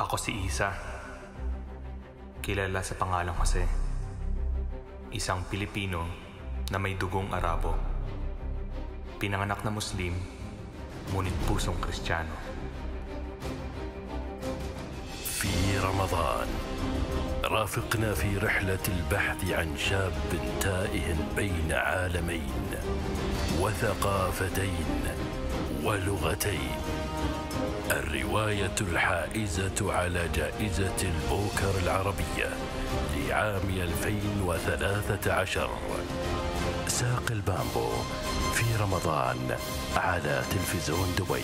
Ako si Isa. Kilala sa pangalang Jose. Isang Pilipino na may dugong Arabo. Pinanganak na Muslim, ngunit pusong Kristiyano. في رمضان رافقنا في رحلة البحث عن شاب تائه بين عالمين وثقافتين ولغتين الرواية الحائزة على جائزة البوكر العربية لعام 2013 ساق البامبو في رمضان على تلفزيون دبي.